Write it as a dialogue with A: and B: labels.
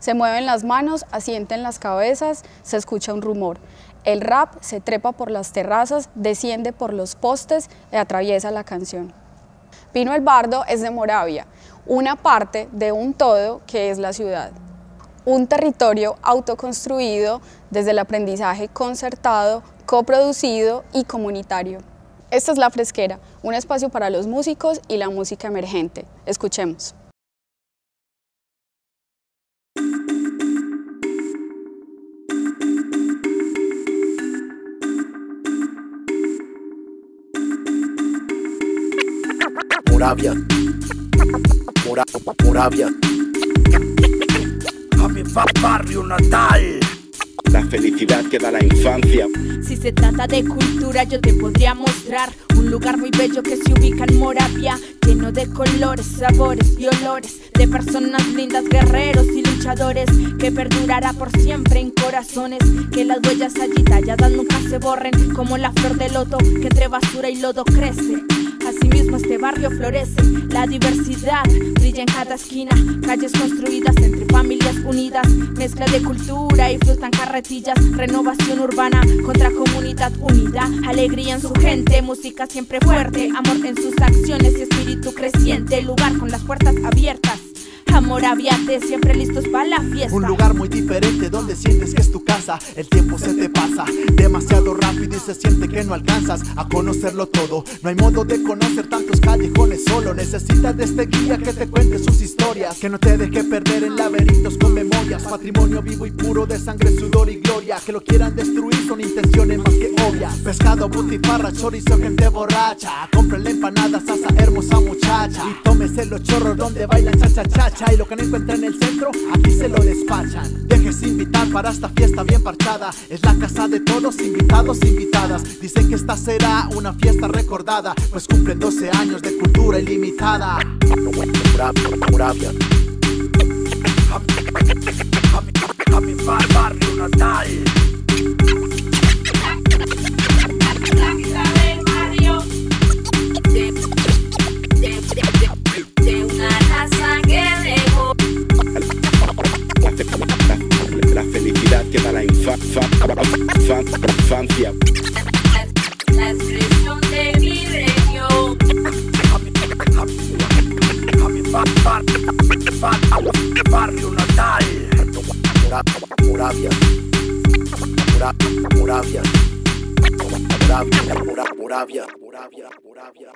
A: Se mueven las manos, asienten las cabezas, se escucha un rumor. El rap se trepa por las terrazas, desciende por los postes y atraviesa la canción. Pino el Bardo es de Moravia, una parte de un todo que es la ciudad. Un territorio autoconstruido desde el aprendizaje concertado, coproducido y comunitario. Esta es La Fresquera, un espacio para los músicos y la música emergente. Escuchemos.
B: Moravia. Mora, Moravia. A mi barrio natal. La felicidad que da la infancia.
C: Si se trata de cultura, yo te podría mostrar un lugar muy bello que se ubica en Moravia, lleno de colores, sabores y olores, de personas lindas, guerreros y luchadores, que perdurará por siempre en corazones, que las huellas allí talladas nunca se borren, como la flor de loto que entre basura y lodo crece. Asimismo este barrio florece, la diversidad brilla en cada esquina, calles construidas entre familias unidas, mezcla de cultura y flotan carretillas, renovación urbana contra comunidad unida, alegría en su gente, música siempre fuerte, amor en sus acciones y espíritu creciente, lugar con las puertas abiertas. Amor aviate, siempre listos para la fiesta.
D: Un lugar muy diferente donde sientes que es tu casa. El tiempo se te pasa demasiado rápido y se siente que no alcanzas a conocerlo todo. No hay modo de conocer tantos callejones solo. Necesitas de este guía que te cuente sus historias. Que no te deje perder en laberintos con memorias. Patrimonio vivo y puro de sangre, sudor y gloria. Que lo quieran destruir son intenciones más que Pescado, butifarra, chorizo, gente borracha. Compren empanadas a esa hermosa muchacha. Y tómese los chorros donde bailan cha cha cha y lo que no encuentra en el centro, aquí se lo despachan. Dejes invitar para esta fiesta bien parchada. Es la casa de todos, invitados, invitadas. Dicen que esta será una fiesta recordada, pues cumplen 12 años de cultura ilimitada.
B: La
C: expresión de mi región.
B: Barrio natal. Moravia. Moravia. Moravia. Moravia. Moravia.